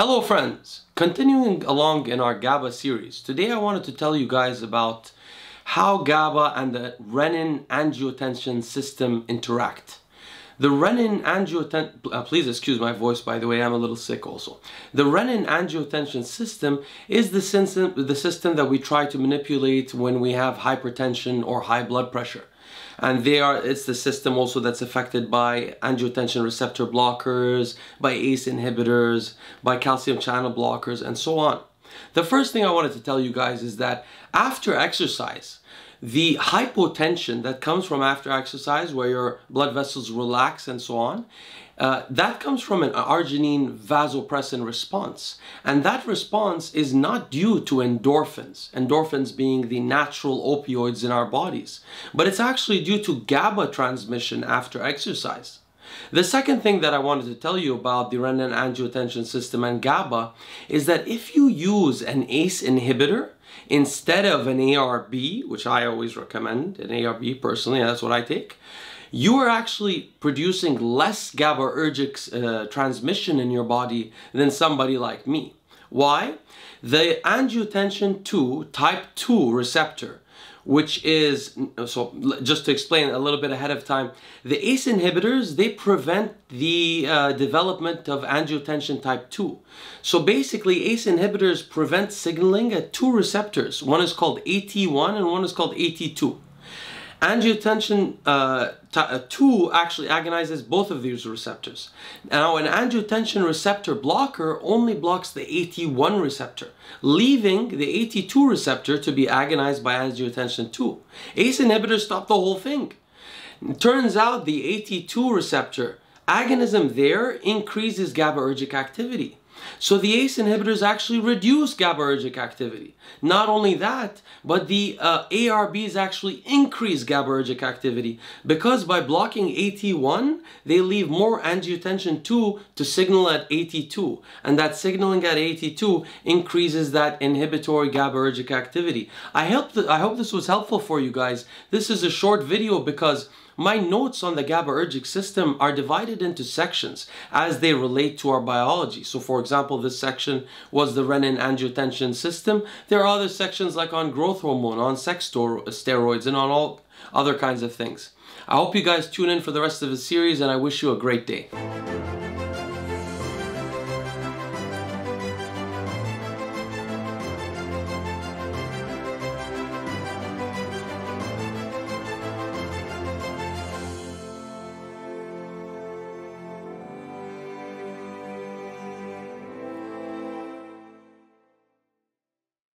Hello friends! Continuing along in our GABA series, today I wanted to tell you guys about how GABA and the renin-angiotensin system interact. The renin-angiotensin, uh, please excuse my voice by the way, I'm a little sick also. The renin-angiotensin system is the system, the system that we try to manipulate when we have hypertension or high blood pressure and they are it's the system also that's affected by angiotensin receptor blockers by ace inhibitors by calcium channel blockers and so on the first thing i wanted to tell you guys is that after exercise the hypotension that comes from after exercise where your blood vessels relax and so on uh, that comes from an arginine vasopressin response. And that response is not due to endorphins, endorphins being the natural opioids in our bodies, but it's actually due to GABA transmission after exercise. The second thing that I wanted to tell you about the renin angiotensin system and GABA is that if you use an ACE inhibitor instead of an ARB, which I always recommend, an ARB personally, that's what I take, you are actually producing less GABAergic uh, transmission in your body than somebody like me. Why? The angiotensin 2 type 2 receptor, which is, so just to explain a little bit ahead of time, the ACE inhibitors, they prevent the uh, development of angiotensin type 2. So basically, ACE inhibitors prevent signaling at two receptors. One is called AT1 and one is called AT2. Angiotensin uh, uh, 2 actually agonizes both of these receptors. Now, an angiotensin receptor blocker only blocks the AT1 receptor, leaving the AT2 receptor to be agonized by angiotensin 2. ACE inhibitors stop the whole thing. It turns out the AT2 receptor agonism there increases GABAergic activity. So the ACE inhibitors actually reduce GABAergic activity. Not only that, but the uh, ARBs actually increase GABAergic activity because by blocking AT1, they leave more angiotensin 2 to signal at AT2. And that signaling at AT2 increases that inhibitory GABAergic activity. I hope, I hope this was helpful for you guys. This is a short video because my notes on the GABAergic system are divided into sections as they relate to our biology. So for example, this section was the renin-angiotensin system. There are other sections like on growth hormone, on sex steroids, and on all other kinds of things. I hope you guys tune in for the rest of the series and I wish you a great day.